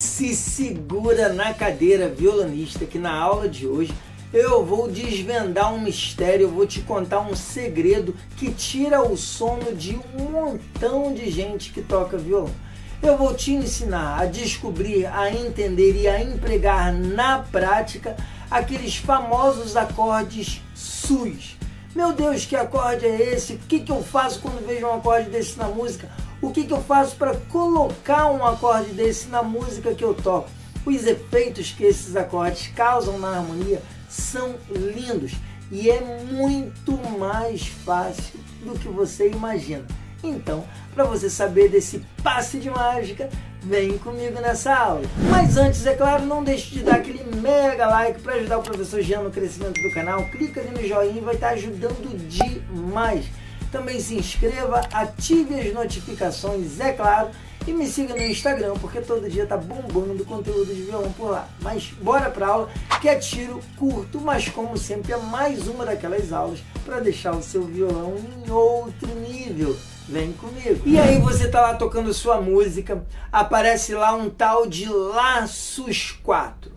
Se segura na cadeira violonista que na aula de hoje eu vou desvendar um mistério, eu vou te contar um segredo que tira o sono de um montão de gente que toca violão. Eu vou te ensinar a descobrir, a entender e a empregar na prática aqueles famosos acordes sus. Meu Deus, que acorde é esse? O que, que eu faço quando vejo um acorde desse na música? O que, que eu faço para colocar um acorde desse na música que eu toco? Os efeitos que esses acordes causam na harmonia são lindos e é muito mais fácil do que você imagina. Então, para você saber desse passe de mágica, vem comigo nessa aula. Mas antes, é claro, não deixe de dar aquele mega like para ajudar o professor Jean no crescimento do canal. Clica ali no joinha, vai estar ajudando demais. Também se inscreva, ative as notificações, é claro, e me siga no Instagram, porque todo dia tá bombando conteúdo de violão por lá. Mas bora pra aula, que é tiro curto, mas como sempre é mais uma daquelas aulas para deixar o seu violão em outro nível. Vem comigo. E aí você tá lá tocando sua música, aparece lá um tal de Laços 4.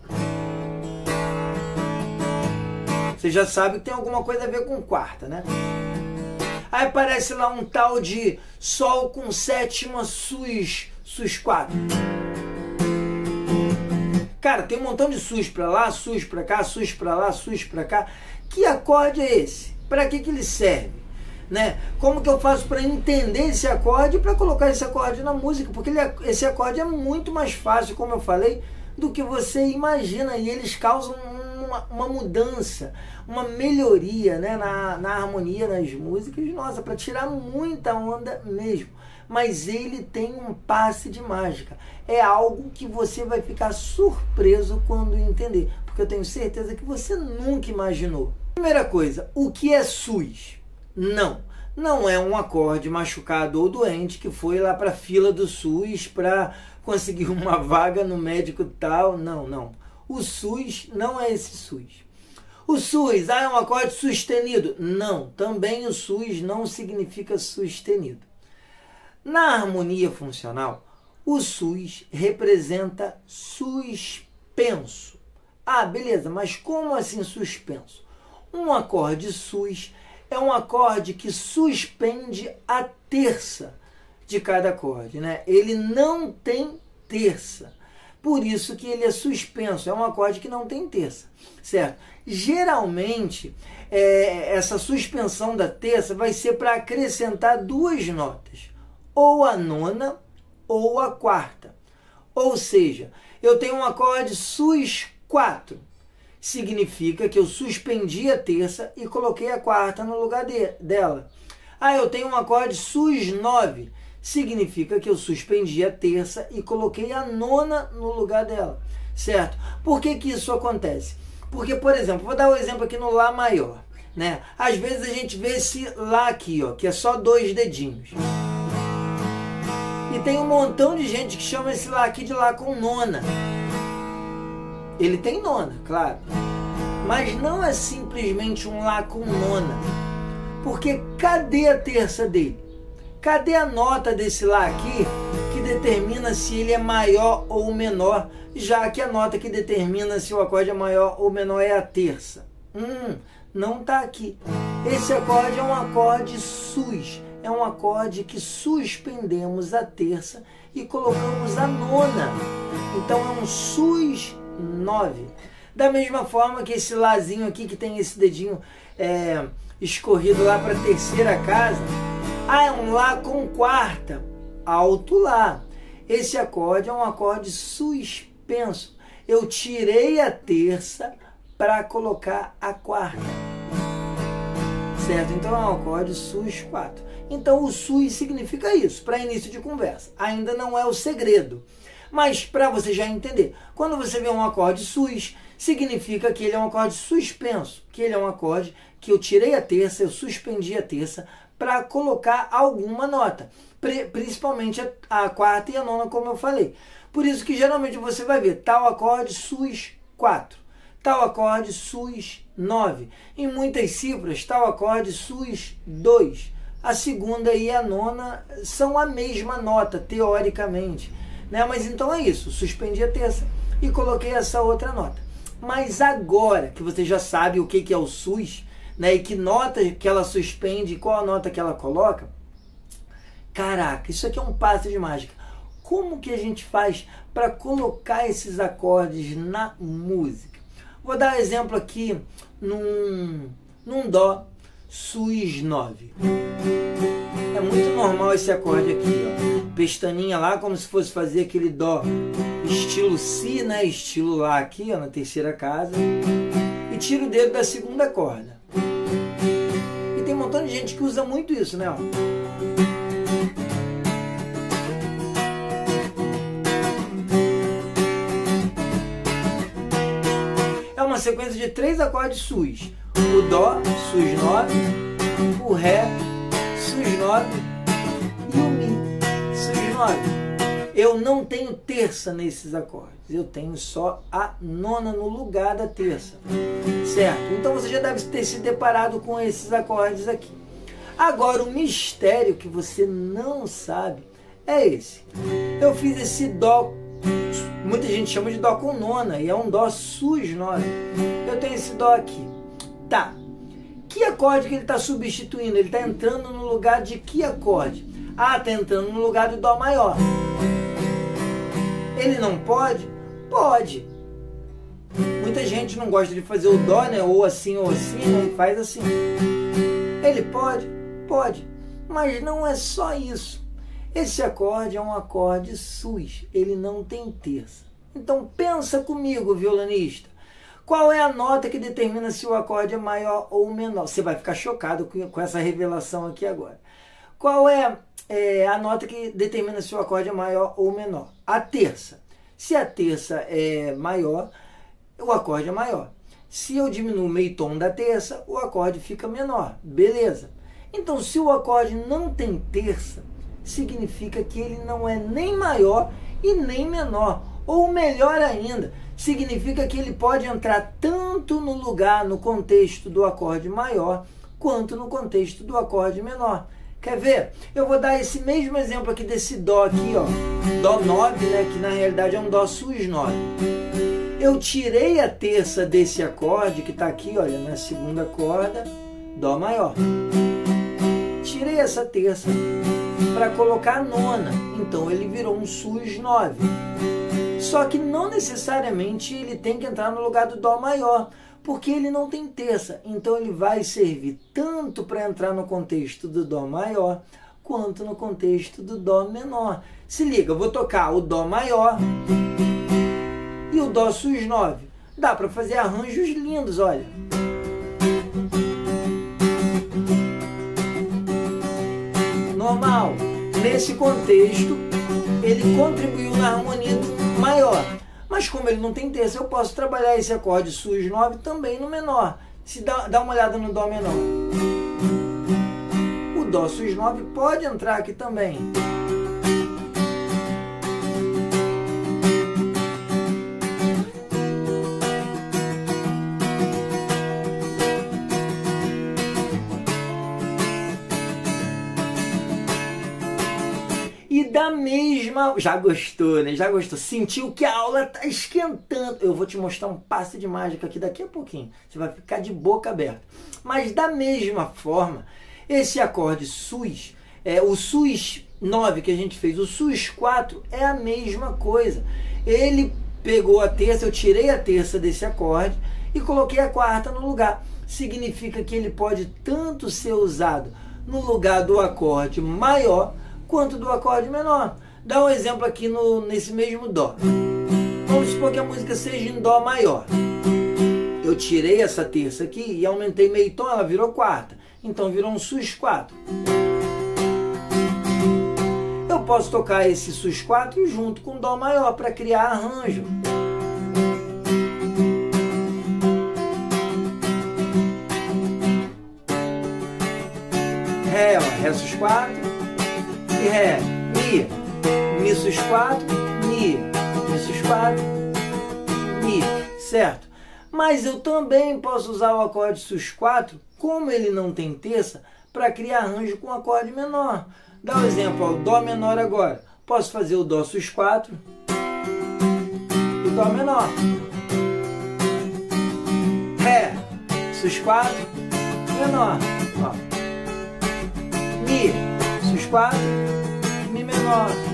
Você já sabe que tem alguma coisa a ver com quarta, né? Aí aparece lá um tal de Sol com sétima sus, sus 4. Cara, tem um montão de sus pra lá, sus pra cá, sus pra lá, sus pra cá. Que acorde é esse? Para que, que ele serve? Né? Como que eu faço para entender esse acorde e para colocar esse acorde na música? Porque ele, é, esse acorde é muito mais fácil, como eu falei, do que você imagina e eles causam uma, uma mudança, uma melhoria né, na, na harmonia nas músicas, nossa, para tirar muita onda mesmo. Mas ele tem um passe de mágica. É algo que você vai ficar surpreso quando entender, porque eu tenho certeza que você nunca imaginou. Primeira coisa, o que é SUS? Não, não é um acorde machucado ou doente que foi lá para a fila do SUS para conseguir uma vaga no médico tal. Não, não. O SUS não é esse SUS. O SUS, ah, é um acorde sustenido. Não, também o SUS não significa sustenido. Na harmonia funcional, o SUS representa suspenso. Ah, beleza, mas como assim suspenso? Um acorde SUS é um acorde que suspende a terça de cada acorde, né? Ele não tem terça. Por isso que ele é suspenso, é um acorde que não tem terça, certo? Geralmente, é, essa suspensão da terça vai ser para acrescentar duas notas, ou a nona ou a quarta. Ou seja, eu tenho um acorde sus 4. Significa que eu suspendi a terça e coloquei a quarta no lugar de, dela. Ah, eu tenho um acorde sus 9 significa que eu suspendi a terça e coloquei a nona no lugar dela, certo? Por que, que isso acontece? Porque, por exemplo, vou dar um exemplo aqui no Lá maior, né? Às vezes a gente vê esse Lá aqui, ó, que é só dois dedinhos. E tem um montão de gente que chama esse Lá aqui de Lá com nona. Ele tem nona, claro. Mas não é simplesmente um Lá com nona. Porque cadê a terça dele? Cadê a nota desse Lá aqui que determina se ele é maior ou menor, já que a nota que determina se o acorde é maior ou menor é a terça? Hum, não está aqui. Esse acorde é um acorde sus, é um acorde que suspendemos a terça e colocamos a nona. Então é um sus 9. Da mesma forma que esse Lázinho aqui, que tem esse dedinho é, escorrido lá para a terceira casa, ah, é um Lá com quarta, alto Lá. Esse acorde é um acorde suspenso. Eu tirei a terça para colocar a quarta. Certo? Então é um acorde sus 4. Então o sus significa isso, para início de conversa. Ainda não é o segredo. Mas para você já entender, quando você vê um acorde sus, significa que ele é um acorde suspenso, que ele é um acorde que eu tirei a terça, eu suspendi a terça para colocar alguma nota, principalmente a, a, quarta e a nona, como eu falei. Por isso que geralmente você vai ver tal acorde sus 4, tal acorde sus 9. Em muitas cifras, tal acorde sus 2. A segunda e a nona são a mesma nota, teoricamente. Né? Mas então é isso, suspendi a terça e coloquei essa outra nota. Mas agora que você já sabe o que, que é o sus, né, e que nota que ela suspende, qual a nota que ela coloca, caraca, isso aqui é um passo de mágica. Como que a gente faz para colocar esses acordes na música? Vou dar um exemplo aqui num, num Dó sus 9. É muito normal esse acorde aqui, ó. Pestaninha lá, como se fosse fazer aquele Dó estilo Si, né? Estilo Lá aqui, ó, na terceira casa. E tira o dedo da segunda corda. Gente que usa muito isso, né? É uma sequência de três acordes sus. O Dó, sus 9, o Ré, sus 9 e o Mi, sus 9 eu não tenho terça nesses acordes, eu tenho só a nona no lugar da terça, certo? Então você já deve ter se deparado com esses acordes aqui. Agora, o mistério que você não sabe é esse. Eu fiz esse Dó, muita gente chama de Dó com nona, e é um Dó sus nona. Eu tenho esse Dó aqui. Tá. Que acorde que ele está substituindo? Ele está entrando no lugar de que acorde? Ah, está entrando no lugar do Dó maior. Ele não pode? Pode. Muita gente não gosta de fazer o dó, né? Ou assim ou assim? E faz assim. Ele pode? Pode. Mas não é só isso. Esse acorde é um acorde sus. Ele não tem terça. Então pensa comigo, violonista. Qual é a nota que determina se o acorde é maior ou menor? Você vai ficar chocado com essa revelação aqui agora. Qual é é a nota que determina se o acorde é maior ou menor. A terça. Se a terça é maior, o acorde é maior. Se eu diminuo o meio tom da terça, o acorde fica menor. Beleza. Então, se o acorde não tem terça, significa que ele não é nem maior e nem menor. Ou melhor ainda, significa que ele pode entrar tanto no lugar, no contexto do acorde maior, quanto no contexto do acorde menor. Quer ver? Eu vou dar esse mesmo exemplo aqui desse Dó aqui, ó. Dó 9, né? Que na realidade é um Dó sus 9. Eu tirei a terça desse acorde que está aqui, olha, na segunda corda, Dó maior. Tirei essa terça para colocar a nona. Então ele virou um sus 9. Só que não necessariamente ele tem que entrar no lugar do Dó maior porque ele não tem terça. Então ele vai servir tanto para entrar no contexto do Dó maior, quanto no contexto do Dó menor. Se liga, eu vou tocar o Dó maior e o Dó sus 9. Dá para fazer arranjos lindos, olha. Normal. Nesse contexto, ele contribuiu na harmonia maior. Mas como ele não tem terça, eu posso trabalhar esse acorde sus 9 também no menor. Se dá, dá uma olhada no Dó menor. O Dó sus 9 pode entrar aqui também. Já gostou, né? Já gostou? Sentiu que a aula tá esquentando. Eu vou te mostrar um passe de mágica aqui daqui a pouquinho. Você vai ficar de boca aberta. Mas da mesma forma, esse acorde sus, é, o sus 9 que a gente fez, o sus 4 é a mesma coisa. Ele pegou a terça, eu tirei a terça desse acorde e coloquei a quarta no lugar. Significa que ele pode tanto ser usado no lugar do acorde maior quanto do acorde menor. Dá um exemplo aqui no, nesse mesmo Dó. Vamos supor que a música seja em Dó maior. Eu tirei essa terça aqui e aumentei meio tom, ela virou quarta. Então virou um sus 4. Eu posso tocar esse sus 4 junto com Dó maior para criar arranjo. Ré, ó, Ré sus 4, Ré, Mi, Mi sus 4, Mi, Mi sus 4, Mi, certo? Mas eu também posso usar o acorde sus 4, como ele não tem terça, para criar arranjo com acorde menor. Dá um exemplo, ó, Dó menor agora. Posso fazer o Dó sus 4 e Dó menor. Ré sus 4 menor. Ó. Mi sus 4 Mi menor.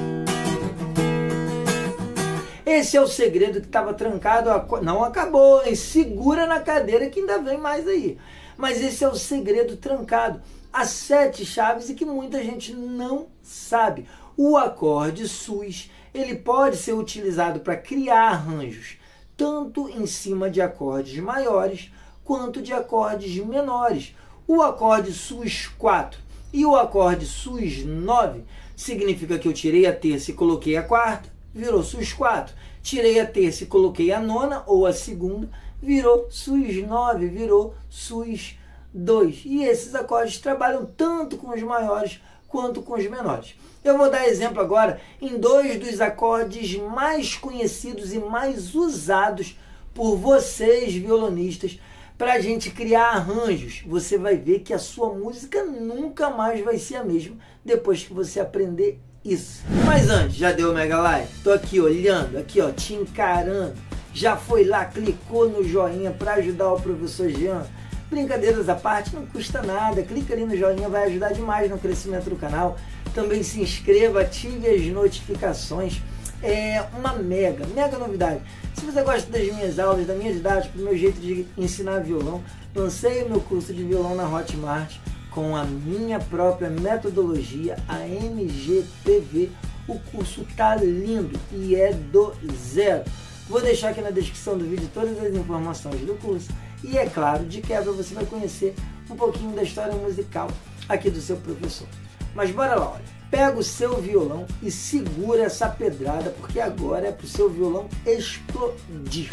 Esse é o segredo que estava trancado. Não acabou, hein? Segura na cadeira que ainda vem mais aí. Mas esse é o segredo trancado. As sete chaves e que muita gente não sabe. O acorde sus, ele pode ser utilizado para criar arranjos, tanto em cima de acordes maiores quanto de acordes menores. O acorde sus 4 e o acorde sus 9 significa que eu tirei a terça e coloquei a quarta, virou sus 4. Tirei a terça e coloquei a nona ou a segunda, virou sus 9, virou sus 2. E esses acordes trabalham tanto com os maiores quanto com os menores. Eu vou dar exemplo agora em dois dos acordes mais conhecidos e mais usados por vocês, violonistas, para a gente criar arranjos. Você vai ver que a sua música nunca mais vai ser a mesma depois que você aprender isso. Mas antes, já deu mega like? Tô aqui olhando, aqui ó, te encarando. Já foi lá, clicou no joinha para ajudar o professor Jean? Brincadeiras à parte, não custa nada. Clica ali no joinha, vai ajudar demais no crescimento do canal. Também se inscreva, ative as notificações. É uma mega, mega novidade. Se você gosta das minhas aulas, da minha didática, do meu jeito de ensinar violão, lancei o meu curso de violão na Hotmart com a minha própria metodologia, a MGTV. O curso tá lindo e é do zero. Vou deixar aqui na descrição do vídeo todas as informações do curso e, é claro, de quebra você vai conhecer um pouquinho da história musical aqui do seu professor. Mas bora lá, olha. Pega o seu violão e segura essa pedrada, porque agora é para o seu violão explodir.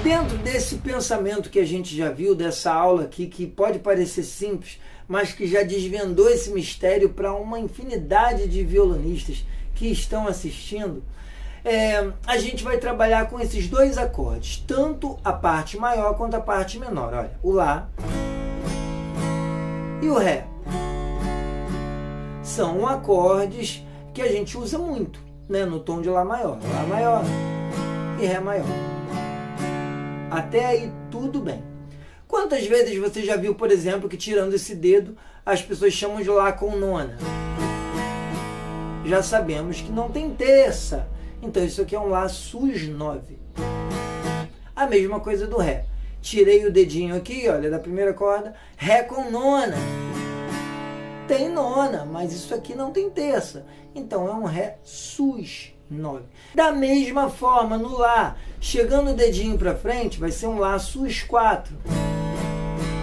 Dentro desse pensamento que a gente já viu, dessa aula aqui, que pode parecer simples, mas que já desvendou esse mistério para uma infinidade de violonistas que estão assistindo, é, a gente vai trabalhar com esses dois acordes, tanto a parte maior quanto a parte menor. Olha, o Lá e o Ré. São acordes que a gente usa muito né, no tom de Lá maior. Lá maior e Ré maior. Até aí tudo bem. Quantas vezes você já viu, por exemplo, que tirando esse dedo as pessoas chamam de Lá com nona? Já sabemos que não tem terça então isso aqui é um Lá sus 9. A mesma coisa do Ré. Tirei o dedinho aqui, olha, da primeira corda, Ré com nona. Tem nona, mas isso aqui não tem terça. Então é um Ré sus 9. Da mesma forma, no Lá, chegando o dedinho para frente, vai ser um Lá sus 4.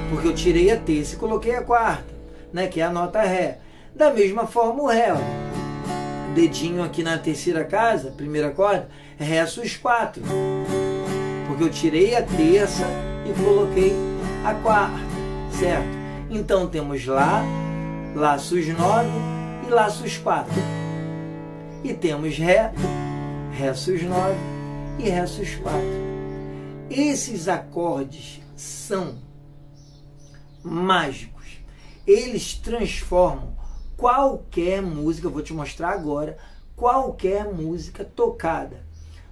Porque eu tirei a terça e coloquei a quarta, né, que é a nota Ré. Da mesma forma, o Ré, olha dedinho aqui na terceira casa, primeira corda, Ré sus 4. Porque eu tirei a terça e coloquei a quarta, certo? Então temos Lá, Lá sus 9 e Lá sus 4. E temos Ré, Ré sus 9 e Ré sus 4. Esses acordes são mágicos. Eles transformam qualquer música, vou te mostrar agora, qualquer música tocada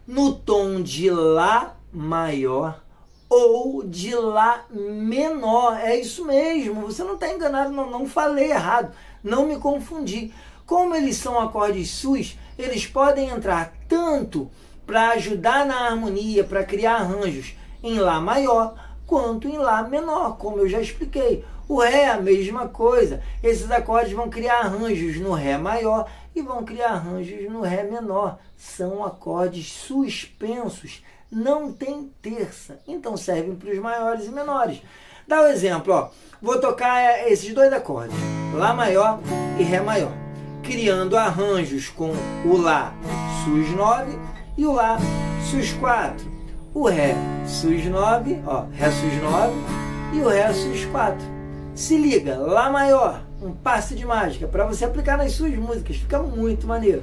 no tom de Lá maior ou de Lá menor. É isso mesmo, você não está enganado, não, não falei errado, não me confundi. Como eles são acordes sus, eles podem entrar tanto para ajudar na harmonia, para criar arranjos em Lá maior, quanto em Lá menor, como eu já expliquei. O Ré é a mesma coisa. Esses acordes vão criar arranjos no Ré maior e vão criar arranjos no Ré menor. São acordes suspensos, não tem terça, então servem para os maiores e menores. Dá um exemplo, ó. Vou tocar é, esses dois acordes, Lá maior e Ré maior, criando arranjos com o Lá sus 9 e o Lá sus 4. O Ré sus 9, ó, Ré sus 9 e o Ré sus 4. Se liga, Lá maior, um passe de mágica para você aplicar nas suas músicas, fica muito maneiro.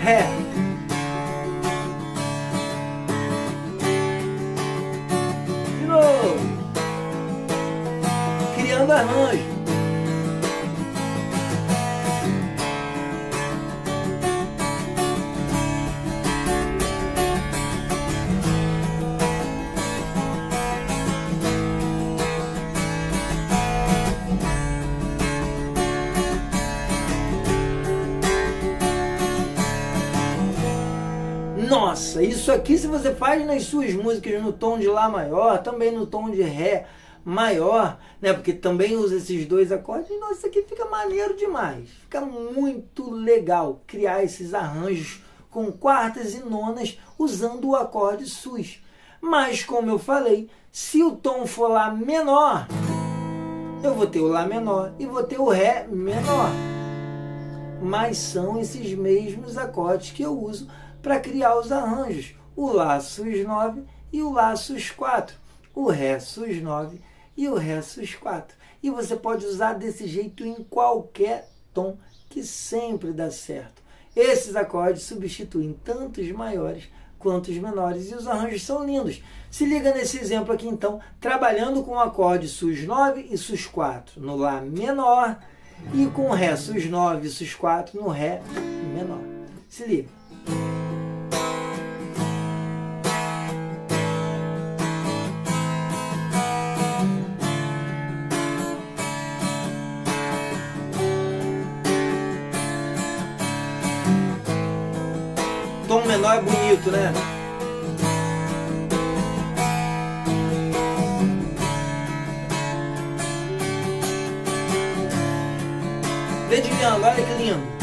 Ré. Nossa, isso aqui se você faz nas suas músicas no tom de Lá maior, também no tom de Ré maior, né? Porque também usa esses dois acordes. Nossa, isso aqui fica maneiro demais. Fica muito legal criar esses arranjos com quartas e nonas usando o acorde sus. Mas como eu falei, se o tom for lá menor, eu vou ter o lá menor e vou ter o ré menor. Mas são esses mesmos acordes que eu uso para criar os arranjos. O lá sus 9 e o lá sus 4. O ré sus 9 e o Ré sus 4. E você pode usar desse jeito em qualquer tom que sempre dá certo. Esses acordes substituem tanto os maiores quanto os menores e os arranjos são lindos. Se liga nesse exemplo aqui então, trabalhando com o acorde sus 9 e sus 4 no lá menor e com ré sus 9 e sus 4 no ré menor. Se liga. Menor é bonito, né? Dedilhando, olha que lindo.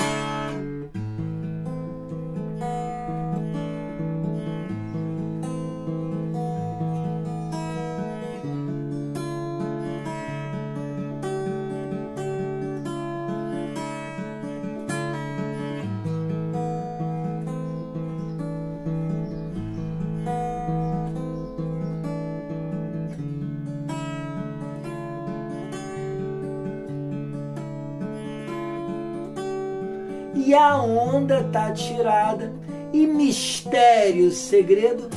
E a onda tá tirada e mistério, segredo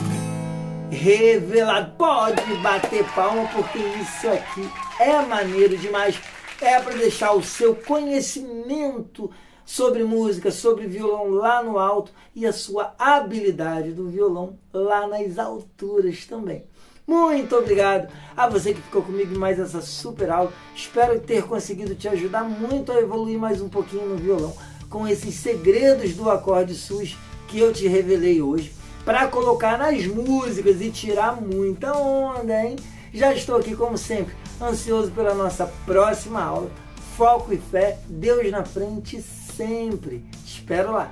revelado. Pode bater palma porque isso aqui é maneiro demais. É para deixar o seu conhecimento sobre música, sobre violão lá no alto e a sua habilidade do violão lá nas alturas também. Muito obrigado a você que ficou comigo em mais essa super aula. Espero ter conseguido te ajudar muito a evoluir mais um pouquinho no violão com esses segredos do acorde sus que eu te revelei hoje para colocar nas músicas e tirar muita onda, hein? Já estou aqui como sempre, ansioso pela nossa próxima aula. Foco e fé, Deus na frente sempre. Te espero lá.